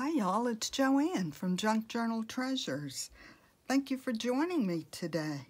Hi y'all, it's Joanne from Junk Journal Treasures. Thank you for joining me today.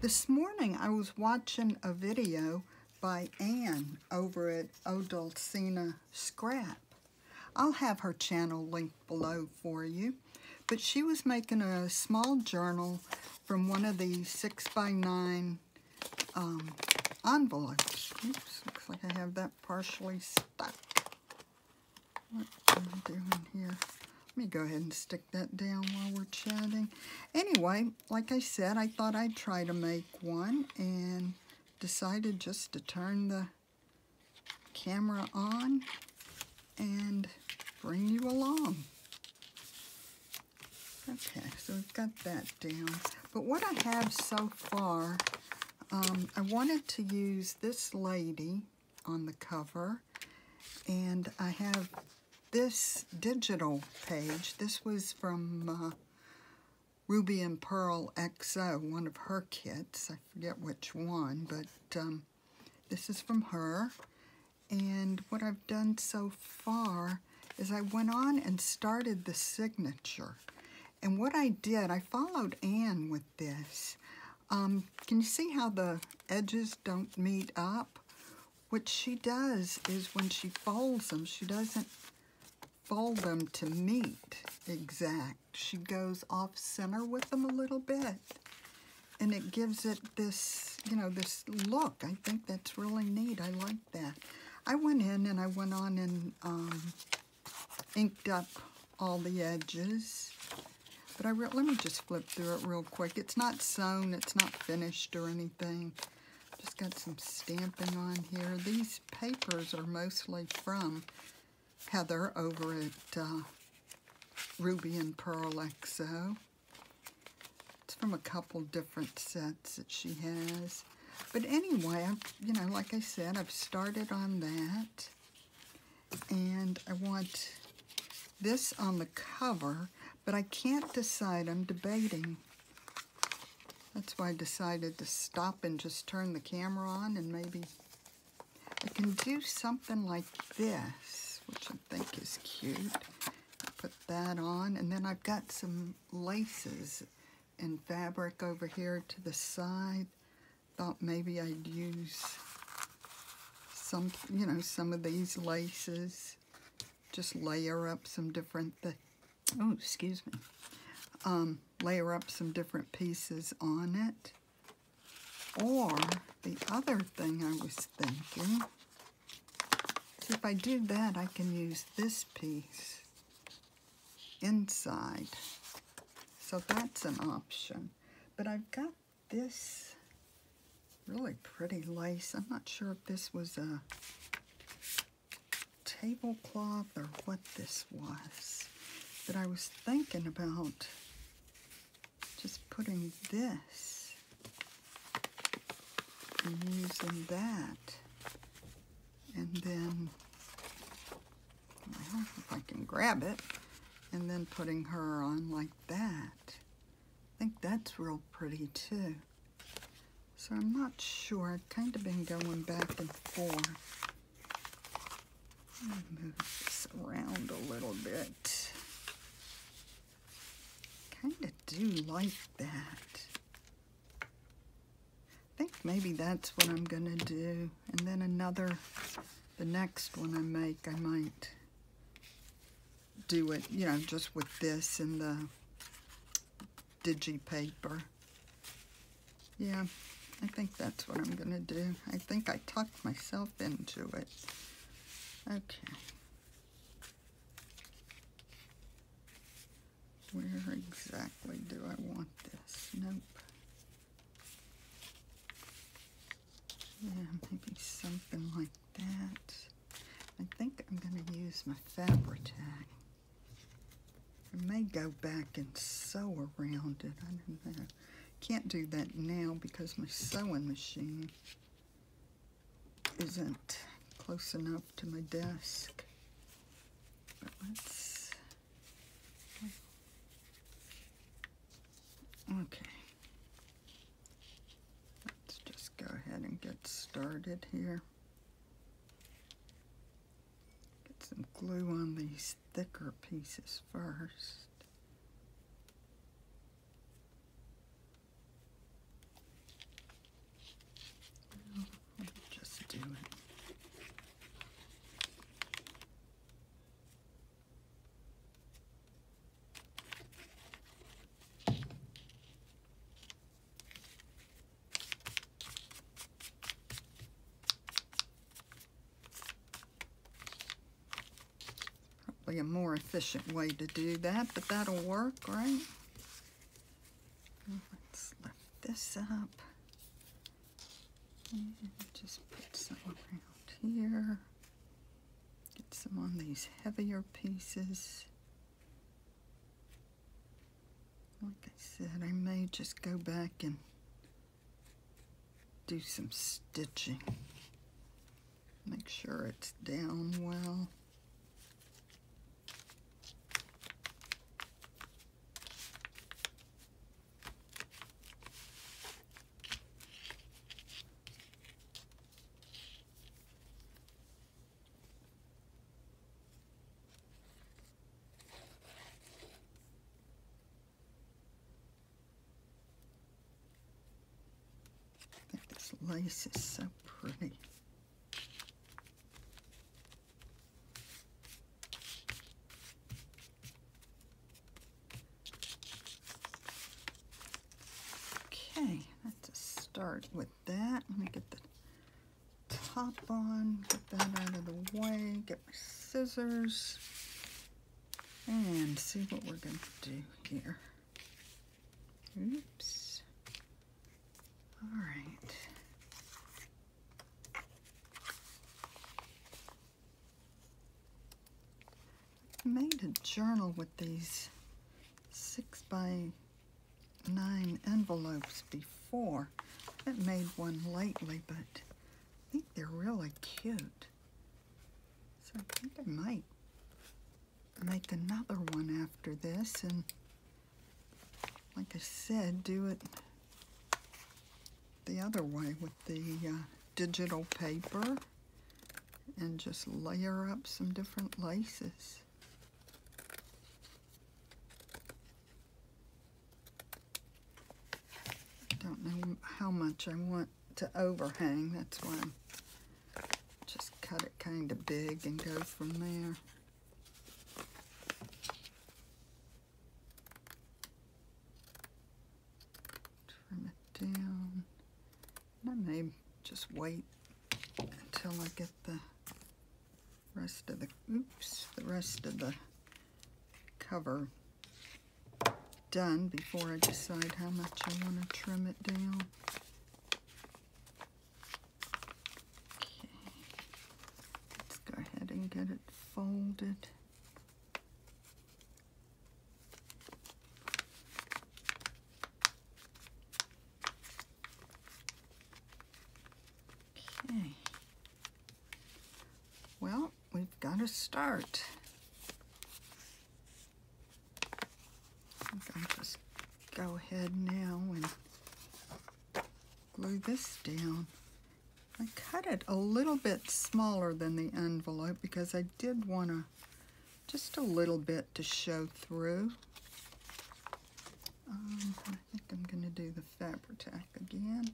This morning I was watching a video by Anne over at Odulcina Scrap. I'll have her channel linked below for you. But she was making a small journal from one of these 6 by 9 um, envelopes. Oops, looks like I have that partially stuck. What am doing here? Let me go ahead and stick that down while we're chatting. Anyway, like I said, I thought I'd try to make one and decided just to turn the camera on and bring you along. Okay, so we've got that down. But what I have so far, um, I wanted to use this lady on the cover. And I have this digital page. This was from uh, Ruby and Pearl XO, one of her kits. I forget which one, but um, this is from her. And what I've done so far is I went on and started the signature. And what I did, I followed Anne with this. Um, can you see how the edges don't meet up? What she does is when she folds them, she doesn't fold them to meet exact. She goes off center with them a little bit. And it gives it this, you know, this look. I think that's really neat. I like that. I went in and I went on and um, inked up all the edges. But I let me just flip through it real quick. It's not sewn, it's not finished or anything. Just got some stamping on here. These papers are mostly from Heather over at uh, Ruby and Pearl XO. It's from a couple different sets that she has. But anyway, I've, you know, like I said, I've started on that. And I want this on the cover but I can't decide. I'm debating. That's why I decided to stop and just turn the camera on and maybe I can do something like this, which I think is cute. Put that on, and then I've got some laces and fabric over here to the side. Thought maybe I'd use some, you know, some of these laces. Just layer up some different oh, excuse me, um, layer up some different pieces on it. Or the other thing I was thinking, if I do that, I can use this piece inside. So that's an option. But I've got this really pretty lace. I'm not sure if this was a tablecloth or what this was. But I was thinking about just putting this and using that. And then, well, if I can grab it, and then putting her on like that. I think that's real pretty too. So I'm not sure. I've kind of been going back and forth. move this around a little bit kind of do like that. Maybe that's what I'm going to do. And then another, the next one I make, I might do it, you know, just with this and the digi paper. Yeah, I think that's what I'm going to do. I think I tucked myself into it. Okay. Where exactly do I want this? Nope. Yeah, maybe something like that. I think I'm going to use my Fabri-Tac. I may go back and sew around it. I don't know. Can't do that now because my sewing machine isn't close enough to my desk. But let's Okay. Let's just go ahead and get started here. Get some glue on these thicker pieces first. Just do it. Probably a more efficient way to do that, but that'll work, right? Let's lift this up. And just put some around here. Get some on these heavier pieces. Like I said, I may just go back and do some stitching. Make sure it's down well. I think this lace is so pretty. Okay, let's start with that. Let me get the top on, get that out of the way, get my scissors, and see what we're going to do here. Oops. All right. Made a journal with these six by nine envelopes before. I made one lately, but I think they're really cute. So I think I might make another one after this and like I said, do it the other way with the uh, digital paper and just layer up some different laces. I don't know how much I want to overhang, that's why I'm just cut it kind of big and go from there. Trim it down. I may just wait until I get the rest of the, oops, the rest of the cover done before I decide how much I want to trim it down. Okay, let's go ahead and get it folded. Okay. Well, we've got to start. I'll just go ahead now and glue this down. I cut it a little bit smaller than the envelope because I did want to just a little bit to show through. Um, I think I'm going to do the Fabri-Tac again.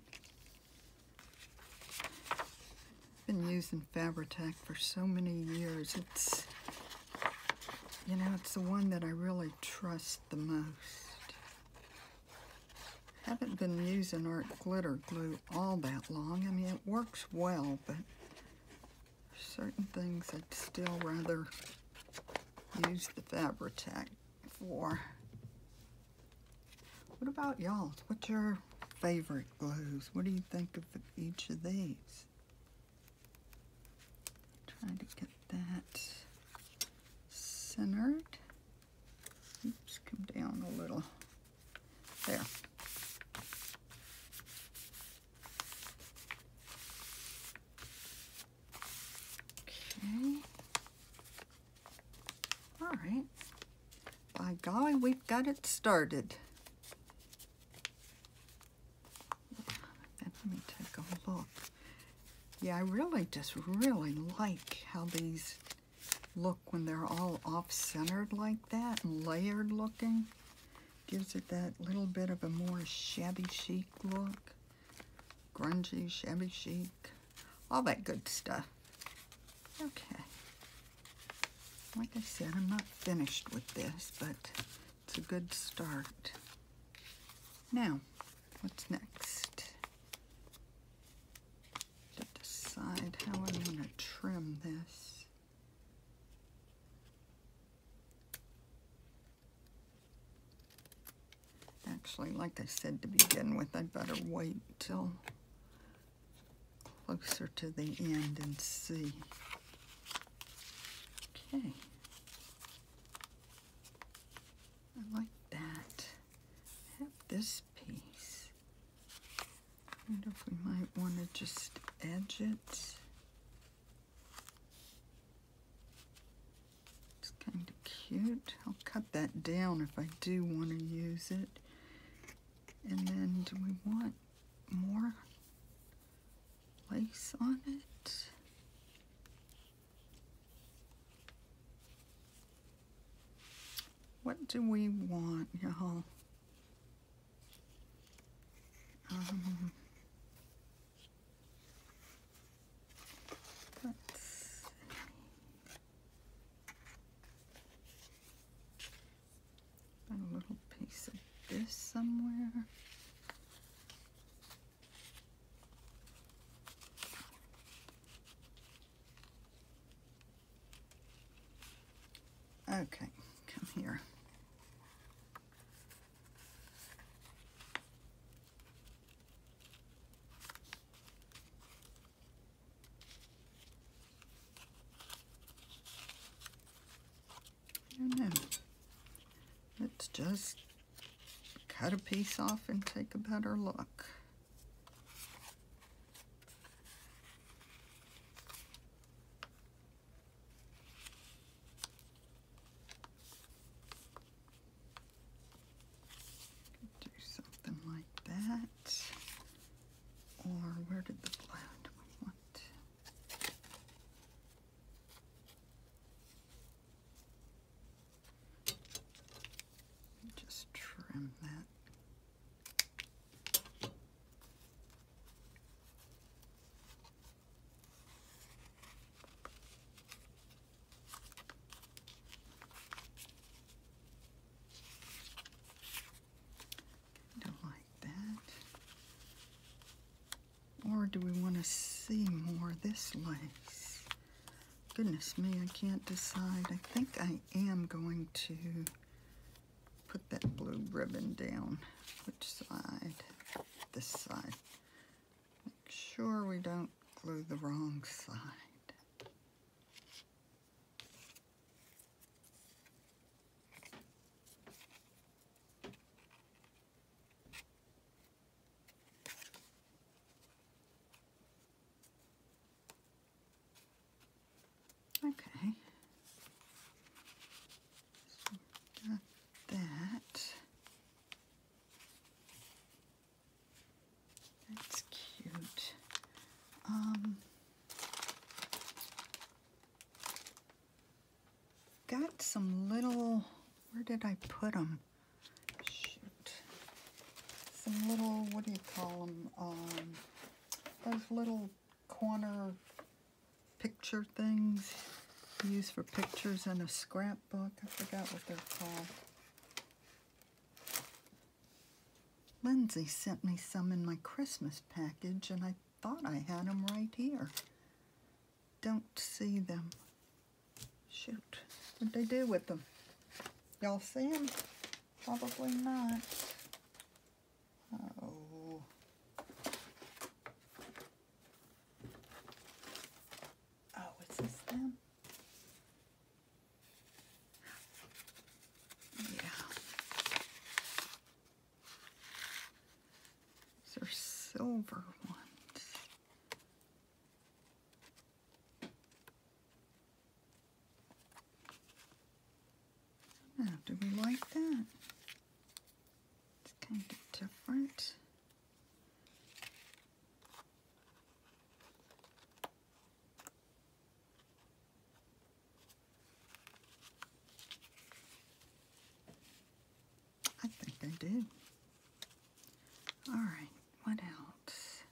I've been using Fabri-Tac for so many years. It's, you know, it's the one that I really trust the most. Haven't been using art glitter glue all that long. I mean, it works well, but certain things I'd still rather use the Fabri-Tac for. What about y'all? What's your favorite glues? What do you think of each of these? Trying to get that centered. Oops, come down a little. There. Okay. All right. By golly, we've got it started. Let me take a look. Yeah, I really just really like how these look when they're all off-centered like that and layered looking. Gives it that little bit of a more shabby chic look. Grungy, shabby chic, all that good stuff. Okay. Like I said, I'm not finished with this, but it's a good start. Now, what's next? To decide how I'm going to trim this. Actually, like I said to begin with, I'd better wait till closer to the end and see. Okay. I like that. Have this piece. I wonder if we might want to just edge it. It's kind of cute. I'll cut that down if I do want to use it. And then do we want more lace on it? What do we want, y'all? Um, let's see. Got a little piece of this somewhere. Okay, come here. I don't. Let's just cut a piece off and take a better look. do something like that. Or where did the blend we want? Just trim that. Don't like that. Or do we want to see more of this lace? Goodness me, I can't decide. I think I am going to put that blue ribbon down. Which side? This side. Make sure we don't glue the wrong side. Okay. So got that. That's cute. Um, got some little, where did I put them? Shoot. Some little, what do you call them? Um, those little corner picture things used for pictures in a scrapbook. I forgot what they're called. Lindsay sent me some in my Christmas package, and I thought I had them right here. Don't see them. Shoot. What'd they do with them? Y'all see them? Probably not. Do we like that? It's kind of different. I think I do. All right, what else?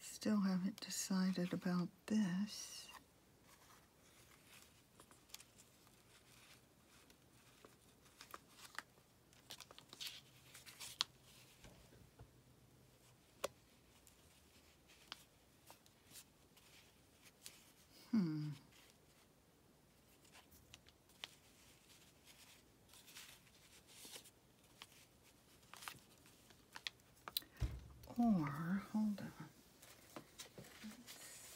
Still haven't decided about this. Or, hold on. Let's see.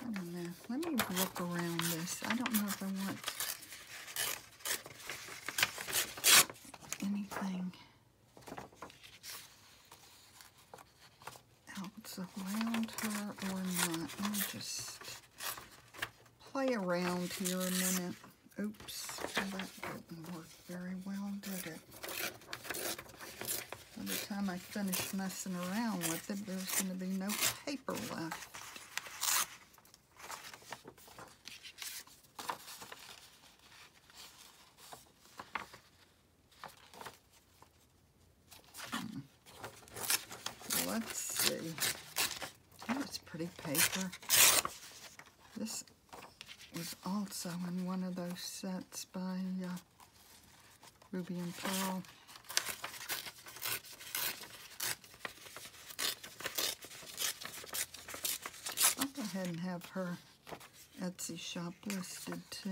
I don't know. Let me look around this. I don't know if I want anything else around her or not. Let me just play around here a minute. Oops, that didn't work very well, did it? By the time I finish messing around with it, there's going to be no paper left. Hmm. Let's see. It's pretty paper. This also in one of those sets by uh, Ruby and Pearl. I'll go ahead and have her Etsy shop listed too.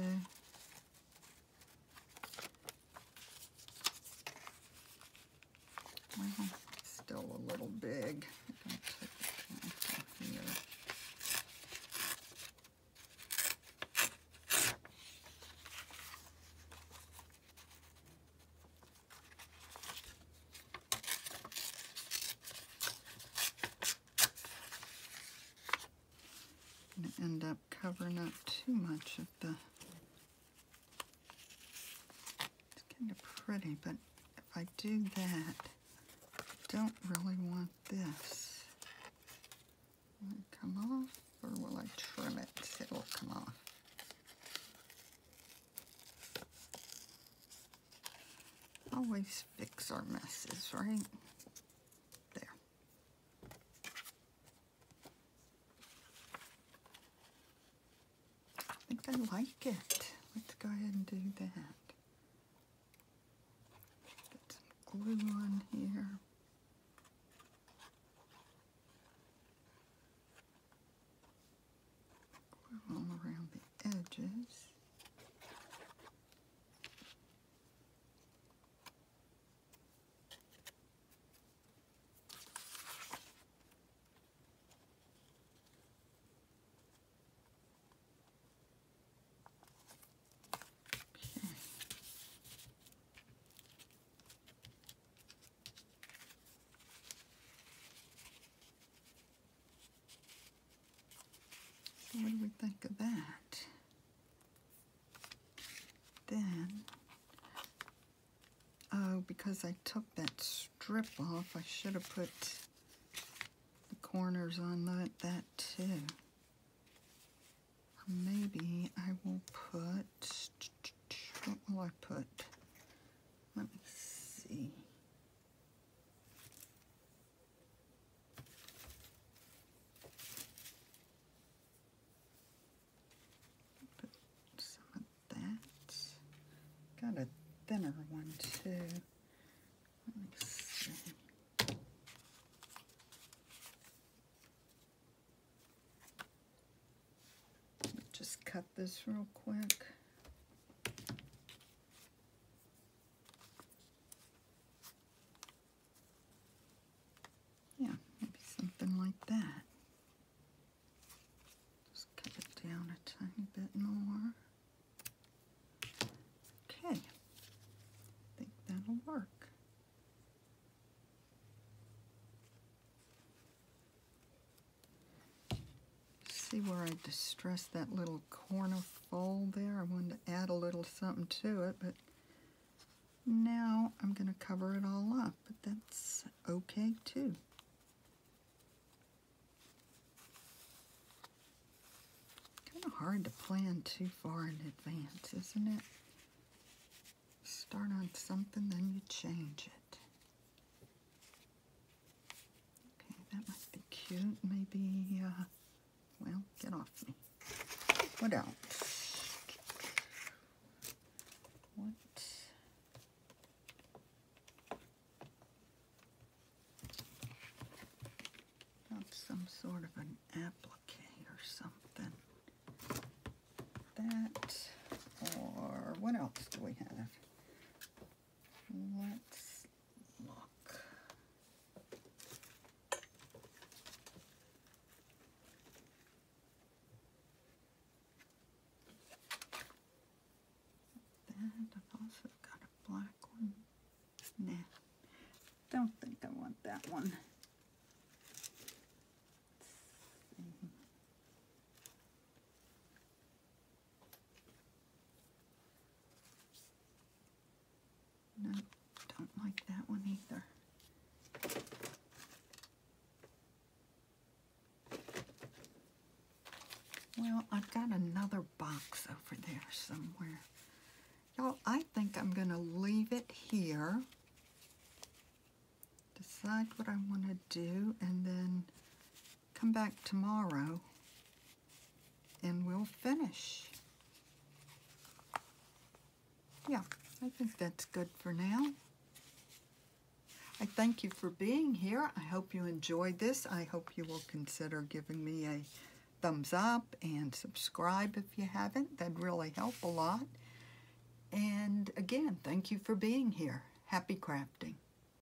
Well, still a little big. I'm gonna take it down to here. Gonna end up covering up too much of the. It's kind of pretty, but if I do that, I don't really want this. Will it come off, or will I trim it? It'll come off. Always fix our messes, right? There. I like it. Let's go ahead and do that. Get some glue on here. Glue all around the edges. Okay. So what do we think of that? Then, oh, because I took that strip off, I should have put the corners on that, that too. Maybe I will put, what will I put? Let me see. Put some of that. Got a Let me see. Just cut this real quick. Yeah, maybe something like that. Just cut it down a tiny bit more. Okay. it'll work. See where I distressed that little corner fold there? I wanted to add a little something to it, but now I'm going to cover it all up, but that's okay too. Kind of hard to plan too far in advance, isn't it? Start on something, then you change it. Okay, that might be cute. Maybe, uh, well, get off me. What else? What? Got some sort of an applique or something. That, or what else do we have? Let's look. That, I've also got a black one. Nah, don't think I want that one. No, don't like that one either. Well, I've got another box over there somewhere. Y'all, I think I'm going to leave it here. Decide what I want to do and then come back tomorrow and we'll finish. Yeah, I think that's good for now. I thank you for being here. I hope you enjoyed this. I hope you will consider giving me a thumbs up and subscribe if you haven't. That'd really help a lot. And again, thank you for being here. Happy crafting.